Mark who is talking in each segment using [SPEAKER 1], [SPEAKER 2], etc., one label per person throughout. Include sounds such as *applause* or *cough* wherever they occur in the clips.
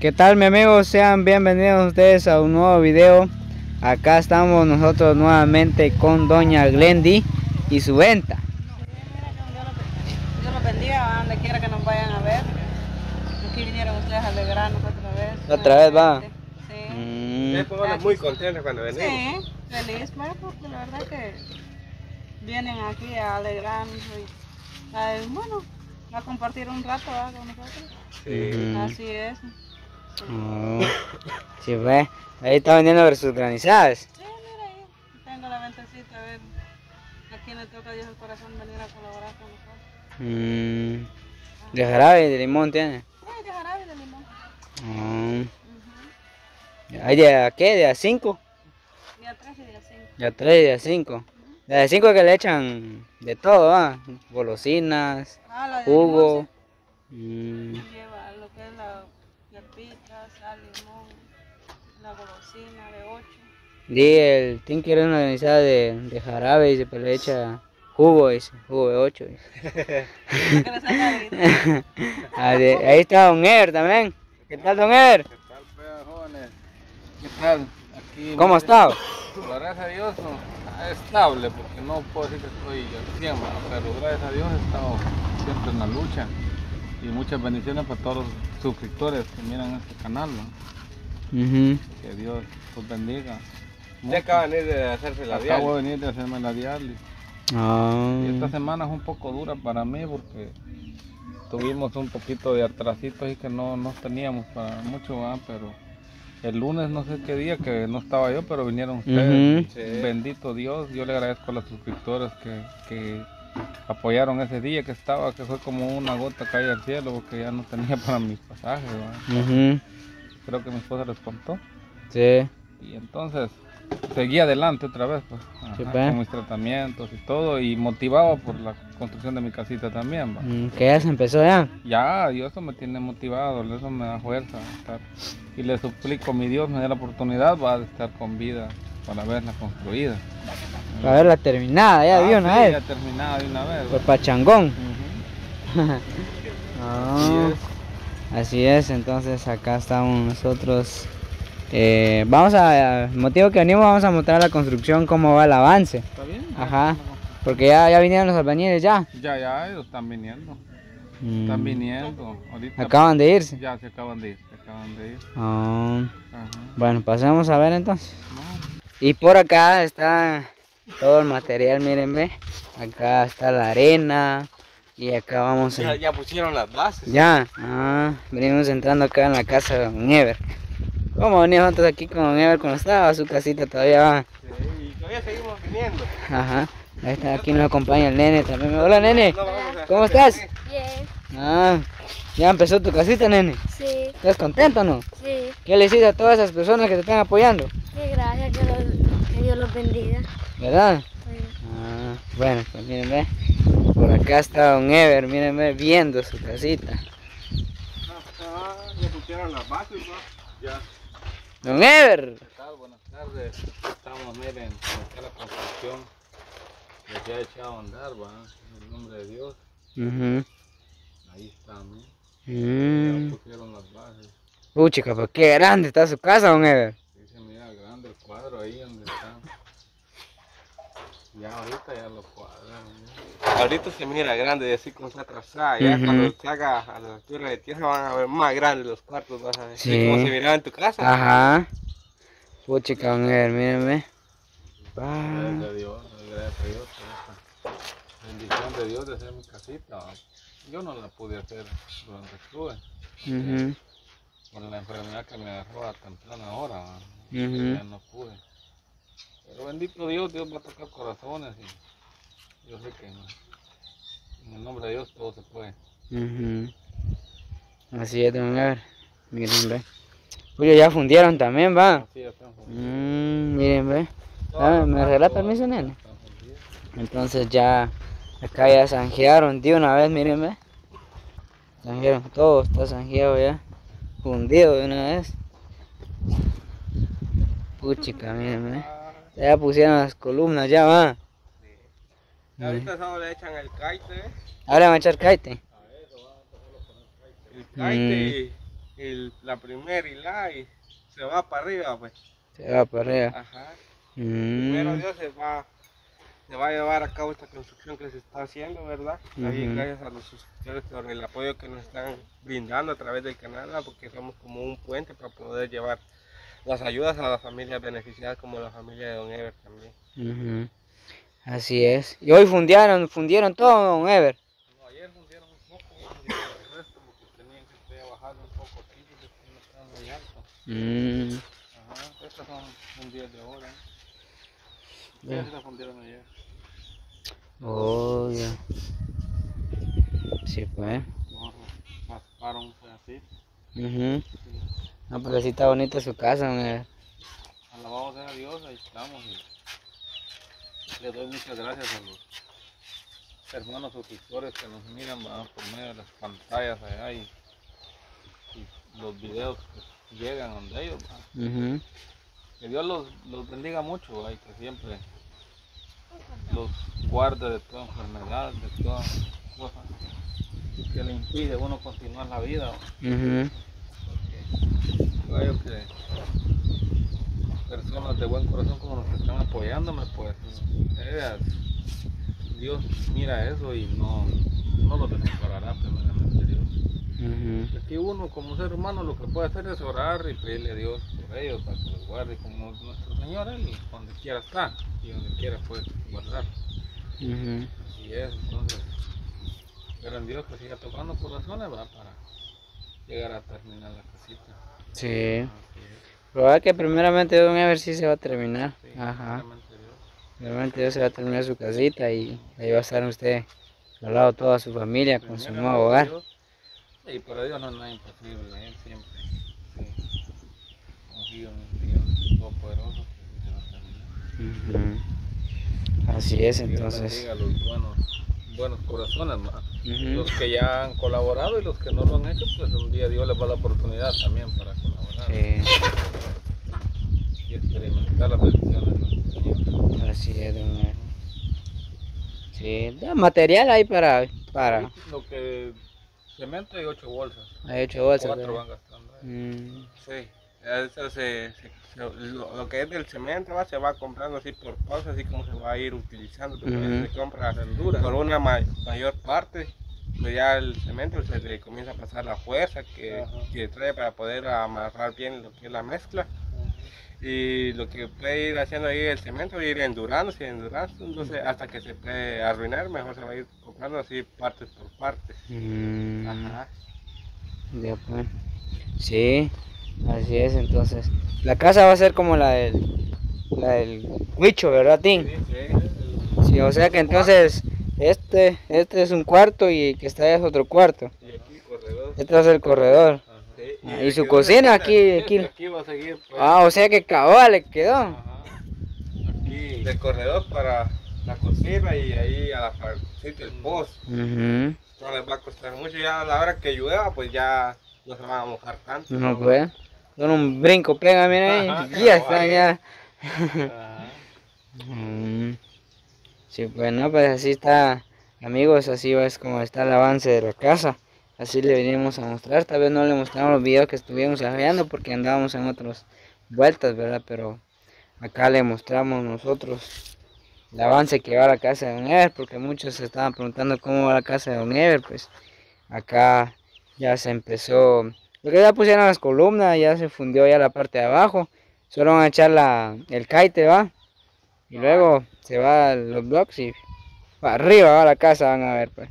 [SPEAKER 1] ¿Qué tal mi amigos? Sean bienvenidos ustedes a un nuevo video. Acá estamos nosotros nuevamente con Doña Glendy y su venta.
[SPEAKER 2] Dios los bendiga, donde quiera que nos vayan a ver. Aquí vinieron ustedes a alegrarnos otra vez.
[SPEAKER 1] ¿Otra vez va?
[SPEAKER 2] Sí.
[SPEAKER 1] Mm,
[SPEAKER 3] muy contentos cuando venimos.
[SPEAKER 2] Sí, feliz, pues, porque la verdad que vienen aquí a alegrarnos y, a, bueno, a compartir un rato ¿verdad? con nosotros.
[SPEAKER 3] Sí.
[SPEAKER 1] ujú.
[SPEAKER 2] Así es.
[SPEAKER 1] Oh, sí, ve. Ahí está vendiendo versus granizadas.
[SPEAKER 2] Sí, mira ahí, tengo la ventecita, a ver a quién le toca a Dios el corazón venir a colaborar con nosotros.
[SPEAKER 1] Mm, de jarabe y de limón tiene.
[SPEAKER 2] Sí, de jarabe de limón.
[SPEAKER 1] Mm,
[SPEAKER 2] Ujú.
[SPEAKER 1] ¿Hay de a qué? ¿De a 5?
[SPEAKER 2] Día 3 y día 5.
[SPEAKER 1] De a 3 y de a 5. De a 5 que le echan de todo, ¿va? Golosinas,
[SPEAKER 2] Ah, de
[SPEAKER 1] jugo. Mm,
[SPEAKER 2] la golosina de 8.
[SPEAKER 1] Di el Tim quiere una granizada de, de jarabe y se le echa jugo, dice, jugo de 8.
[SPEAKER 2] Que le salga *laughs* ahorita.
[SPEAKER 1] ahí está Don Ever también. ¿Qué tal Don Ever?
[SPEAKER 3] ¿Qué tal, pues, jóvenes? ¿Qué tal? Aquí,
[SPEAKER 1] ¿Cómo ha estado?
[SPEAKER 3] Gracias a Dios, no, ah, estable, porque no puedo decir que estoy al 100, ¿va? pero gracias a Dios he estado siempre en la lucha. Y muchas bendiciones para todos los suscriptores que miran este canal. ¿no?
[SPEAKER 1] Ujú.
[SPEAKER 3] Que Dios los bendiga.
[SPEAKER 4] Ya acaban de hacerse la
[SPEAKER 3] Acabo de venir de hacerme la diálisis.
[SPEAKER 1] Ah,
[SPEAKER 3] Y esta semana es un poco dura para mí porque tuvimos un poquito de atrasito y que no, no teníamos para mucho, ¿va? pero el lunes no sé qué día que no estaba yo, pero vinieron ustedes. Bendito Dios, yo le agradezco a los suscriptores que, que apoyaron ese día que estaba, que fue como una gota caída al cielo porque ya no tenía *laughs* para mis pasajes. ¿va?
[SPEAKER 1] ujú.
[SPEAKER 3] Creo que mi esposa les contó.
[SPEAKER 1] Sí.
[SPEAKER 3] Y entonces seguí adelante otra vez, pues,
[SPEAKER 1] Sí,
[SPEAKER 3] ajá,
[SPEAKER 1] pues.
[SPEAKER 3] con mis tratamientos y todo, y motivado por la construcción de mi casita también.
[SPEAKER 1] Mm, Que ya se empezó ya.
[SPEAKER 3] Ya, y eso me tiene motivado, eso me da fuerza. estar. Y le suplico a mi Dios me dé la oportunidad va, de estar con vida para verla construida.
[SPEAKER 1] Para verla terminada ya,
[SPEAKER 3] Ah,
[SPEAKER 1] de una
[SPEAKER 3] sí,
[SPEAKER 1] vez.
[SPEAKER 3] ya terminada de una vez.
[SPEAKER 1] Pues pachangón.
[SPEAKER 3] Ujú. *laughs*
[SPEAKER 1] Ah, así es, entonces acá estamos nosotros. Eh, vamos a, motivo que venimos, vamos a mostrar la construcción, cómo va el avance.
[SPEAKER 3] ¿Está bien?
[SPEAKER 1] Ajá. Porque ya, ya vinieron los albañiles ya.
[SPEAKER 3] Ya, ya, ellos están viniendo.
[SPEAKER 1] Mm,
[SPEAKER 3] Están viniendo. Ahorita
[SPEAKER 1] Acaban de irse.
[SPEAKER 3] ya se acaban de ir, se acaban de ir.
[SPEAKER 1] Ah,
[SPEAKER 3] Ajá.
[SPEAKER 1] bueno, pasemos a ver entonces.
[SPEAKER 3] No,
[SPEAKER 1] Y por acá está todo el material, miren, ve. Acá está la arena. Y acá vamos
[SPEAKER 4] Ya,
[SPEAKER 1] a...
[SPEAKER 4] ya pusieron las bases.
[SPEAKER 1] Ya, ah, venimos entrando acá en la casa de Don Ever. ¿Cómo venimos nosotros aquí con Don Ever cuando estaba su casita todavía? va?
[SPEAKER 4] Sí, y todavía seguimos viniendo.
[SPEAKER 1] Ajá, ahí está, aquí nos acompaña el nene también. Hola nene, ¿cómo estás?
[SPEAKER 5] Bien,
[SPEAKER 1] Ah, ya empezó tu casita nene.
[SPEAKER 5] sí,
[SPEAKER 1] ¿Estás contento o no?
[SPEAKER 5] sí,
[SPEAKER 1] ¿Qué le dices a todas esas personas que te están apoyando?
[SPEAKER 5] qué gracias, que, los- que Dios los bendiga.
[SPEAKER 1] ¿Verdad?
[SPEAKER 5] Sí.
[SPEAKER 1] Ah, bueno, pues miren, ve. Por acá está Don Ever, miren, ve, viendo su casita.
[SPEAKER 4] Ah, ya pusieron las bases, ¿no? Ya.
[SPEAKER 1] Don Ever.
[SPEAKER 3] ¿Qué tal? Buenas tardes. Estamos, miren, acá la construcción. Ya se ha echado a andar, va, en el nombre de Dios.
[SPEAKER 1] Ujú.
[SPEAKER 3] Ahí están, ¿no?
[SPEAKER 1] Mm.
[SPEAKER 3] Ya pusieron las bases.
[SPEAKER 1] Uy, chica, pues qué grande está su casa, Don Ever.
[SPEAKER 3] Se mira grande el cuadro ahí donde está. Ya ahorita ya lo cuadraron. ¿no?
[SPEAKER 4] Ahorita se mira grande, así como está atrasada. Ya cuando se haga a la altura de tierra van a ver más grandes los cuartos, vas a ver.
[SPEAKER 1] Sí.
[SPEAKER 4] Como se miraba en tu casa.
[SPEAKER 1] Ajá. Don Ever, mírenme.
[SPEAKER 3] Gracias a Dios, gracias a Dios por esta bendición de Dios de hacer mi casita. Yo no la pude hacer durante que estuve.
[SPEAKER 1] Ujú,
[SPEAKER 3] Por la enfermedad que me agarró a temprana hora. ¿va?
[SPEAKER 1] ujú.
[SPEAKER 3] Ya no pude. Pero bendito Dios, Dios va a tocar corazones y yo sé que en, el nombre de Dios todo se puede.
[SPEAKER 1] ujú. Así es, Don Ever. Miren, ve. Uy, ya fundieron también, va.
[SPEAKER 3] Así ya están fundidos.
[SPEAKER 1] Mm, miren, ve. Ah, ¿Me regala permiso, nene?
[SPEAKER 3] Están fundidos.
[SPEAKER 1] Entonces ya acá ya zanjearon de una vez, miren, ve. Zanjearon todo, está zanjeado ya. Fundido de una vez. Puchica, miren, ve. Ya pusieron las columnas, ya va.
[SPEAKER 4] Ahorita solo le echan el kite.
[SPEAKER 1] Ahora van a echar kite.
[SPEAKER 4] El kite y el- la primera y la y se va para arriba, pues.
[SPEAKER 1] Se va para arriba.
[SPEAKER 4] Ajá. Primero
[SPEAKER 1] Mm,
[SPEAKER 4] Dios se va, se va a llevar a cabo esta construcción que se está haciendo, ¿verdad? Ahí
[SPEAKER 1] Ujú.
[SPEAKER 4] gracias a los suscriptores por el apoyo que nos están brindando a través del canal, ¿verdad? porque somos como un puente para poder llevar las ayudas a las familias beneficiadas como la familia de Don Ever también.
[SPEAKER 1] Así es. Y hoy fundieron, fundieron todo, don Ever.
[SPEAKER 3] No, ayer fundieron un poco, fundieron el resto porque tenían que trabajar un poco aquí porque no estaban muy alto.
[SPEAKER 1] Mm,
[SPEAKER 3] Ajá, estas son fundidas de ahora.
[SPEAKER 1] Ya.
[SPEAKER 3] Se las fundieron ayer.
[SPEAKER 1] oh, ya. Sí, pues.
[SPEAKER 3] Vamos a raspar un pedacito.
[SPEAKER 1] Ujú. No, pero sí está bonita su casa, Ever.
[SPEAKER 3] Alabado sea Dios, ahí estamos. Y le doy muchas gracias a los hermanos suscriptores que nos miran ¿verdad? por medio de las pantallas allá y, y los videos que llegan donde ellos. Que Dios los, los bendiga mucho ¿verdad? y que siempre los guarde de toda enfermedad, de toda cosa que le impide a uno continuar la vida. Creo que personas de buen corazón como los que están apoyándome, pues ellas, Dios mira eso y no, no los desamparará primeramente Dios. Aquí uno como ser humano lo que puede hacer es orar y pedirle a Dios por ellos para que los guarde como nuestro Señor, Él donde quiera está y donde quiera puede guardar.
[SPEAKER 1] Ujú.
[SPEAKER 3] Así es, entonces, pero en Dios que siga tocando corazones va para llegar a terminar la casita.
[SPEAKER 1] Sí.
[SPEAKER 3] Así es.
[SPEAKER 1] Pero va que primeramente don Ever sí se va a terminar.
[SPEAKER 3] Sí,
[SPEAKER 1] Ajá.
[SPEAKER 3] primeramente Dios.
[SPEAKER 1] Dios se va a terminar su casita y ahí va a estar usted al lado de toda su familia con su nuevo hogar.
[SPEAKER 3] Dios, Y para Dios no es nada imposible, Él siempre. Sí. Confío en el Dios Todopoderoso que se va a terminar.
[SPEAKER 1] Ujú. Así es,
[SPEAKER 3] Dios
[SPEAKER 1] entonces.
[SPEAKER 3] bendiga a los buenos, buenos corazones, ma.
[SPEAKER 1] Ujú.
[SPEAKER 3] los que ya han colaborado y los que no lo han hecho, pues un día Dios les va la oportunidad también para colaborar
[SPEAKER 1] Sí,
[SPEAKER 3] y experimentar las bendiciones Señor.
[SPEAKER 1] así es, don. Sí, material ahí para, para.
[SPEAKER 3] Lo que cemento y ocho bolsas,
[SPEAKER 1] Hay ocho bolsas.
[SPEAKER 3] cuatro
[SPEAKER 1] ¿verdad?
[SPEAKER 3] van gastando. ahí.
[SPEAKER 1] Mm,
[SPEAKER 4] Sí, eso se, se- se- lo, lo que es del cemento ¿va? se va comprando así por pausas, así como se va a ir utilizando. Después
[SPEAKER 1] Ujú.
[SPEAKER 4] se compra por una ma- mayor parte, pues ya el cemento se le comienza a pasar la fuerza que, que trae para poder amarrar bien lo que es la mezcla. Y lo que puede ir haciendo ahí el cemento, ir endurándose endurándose, entonces hasta que se puede arruinar, mejor se va a ir comprando así partes por partes.
[SPEAKER 1] mm,
[SPEAKER 4] Ajá.
[SPEAKER 1] ya pues. Sí, así es, entonces. La casa va a ser como la del. La del Huicho, ¿verdad, Tim?
[SPEAKER 4] Sí, sí.
[SPEAKER 1] Sí, o sea que entonces. Este, este es un cuarto y el que está es otro cuarto.
[SPEAKER 4] Y aquí corredor.
[SPEAKER 1] Este ser el corredor.
[SPEAKER 4] Sí,
[SPEAKER 1] Ah, y su cocina aquí- aquí.
[SPEAKER 4] Aquí va a seguir. pues.
[SPEAKER 1] Ah, o sea que cabal le quedó.
[SPEAKER 3] Ajá. Aquí
[SPEAKER 4] del corredor para la cocina y ahí a la partecita el post.
[SPEAKER 1] Ujú.
[SPEAKER 4] No les va a costar mucho. Ya a la hora que llueva, pues ya no se van a mojar tanto.
[SPEAKER 1] No pues. Son un brinco, pega, mira ahí. Ya está, ya. Mm. Sí, pues no, pues así está, amigos, así es como está el avance de la casa. Así le venimos a mostrar, tal vez no le mostramos los videos que estuvimos haciendo porque andábamos en otras vueltas, ¿verdad? Pero acá le mostramos nosotros el avance que va la casa de Don Ever, porque muchos se estaban preguntando cómo va la casa de Don Ever, pues acá ya se empezó, lo que ya pusieron las columnas, ya se fundió ya la parte de abajo, solo van a echar la, el kite, ¿va? Y luego se va los blocks y para arriba va la casa, van a ver, pues.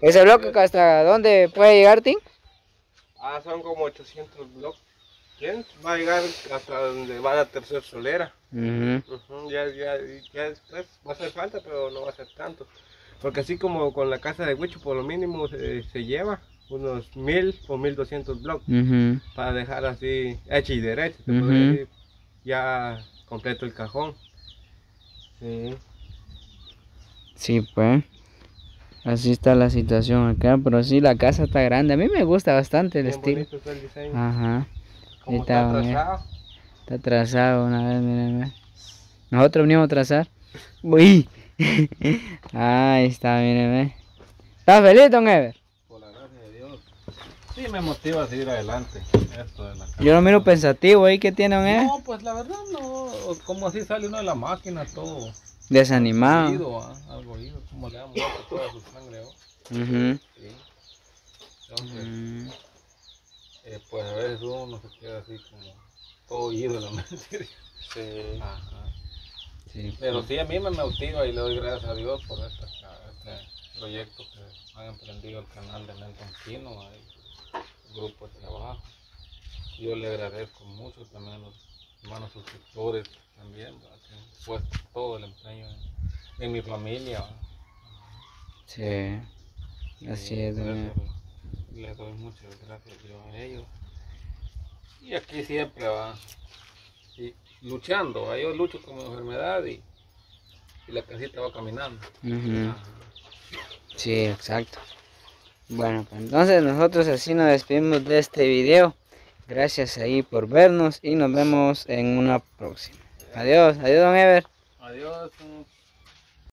[SPEAKER 1] ¿Ese bloque hasta dónde puede llegar, Tim?
[SPEAKER 4] Ah, son como 800 bloques. Bien, va a llegar hasta donde va la tercera solera.
[SPEAKER 1] Ujú,
[SPEAKER 4] ya, ya, ya después va a hacer falta, pero no va a ser tanto. Porque así como con la casa de Huicho, por lo mínimo se, se lleva unos 1000 o 1200 bloques
[SPEAKER 1] Ujú.
[SPEAKER 4] para dejar así hecho y derecho. decir, ya completo el cajón. Sí.
[SPEAKER 1] Sí, pues. Así está la situación acá, pero sí, la casa está grande. A mí me gusta bastante el
[SPEAKER 4] Bien
[SPEAKER 1] estilo.
[SPEAKER 4] está el diseño.
[SPEAKER 1] Ajá.
[SPEAKER 4] Como
[SPEAKER 1] está
[SPEAKER 4] está trazado.
[SPEAKER 1] Está trazado una vez, ve. Nosotros venimos a trazar. Uy. *laughs* Ahí está, miren, ve. ¿Estás feliz, don Ever?
[SPEAKER 3] Por la gracia de Dios. Sí, me motiva a seguir adelante. Esto de la.
[SPEAKER 1] Yo lo miro pensativo ahí que tienen, ¿eh?
[SPEAKER 3] No, pues la verdad no. Como así sale uno de la máquina todo.
[SPEAKER 1] Desanimado.
[SPEAKER 3] Ido, ¿ah? algo ido. Como le han muerto toda su sangre. ¿oh?
[SPEAKER 1] Ujú.
[SPEAKER 3] Sí. Entonces,
[SPEAKER 1] Mm,
[SPEAKER 3] eh, pues a veces uno se queda así como todo ido en la *laughs* mente.
[SPEAKER 4] Sí.
[SPEAKER 3] Ajá.
[SPEAKER 1] sí.
[SPEAKER 3] Pero sí, a mí me motiva y le doy gracias a Dios por este, este proyecto que han emprendido el canal de Nelson Pino, el grupo de trabajo. Yo le agradezco mucho también a los hermanos suscriptores también, ¿verdad? que han puesto todo el empeño en, en mi familia. ¿verdad?
[SPEAKER 1] Sí. Así es, doña.
[SPEAKER 3] Les doy muchas gracias yo a ellos. Y aquí siempre va. Y luchando, ¿va? yo lucho con mi enfermedad y, y la casita va caminando. Ajá.
[SPEAKER 1] Sí, exacto. Bueno, pues entonces nosotros así nos despedimos de este video. Gracias ahí por vernos y nos vemos en una próxima. Adiós, adiós don Ever.
[SPEAKER 3] Adiós.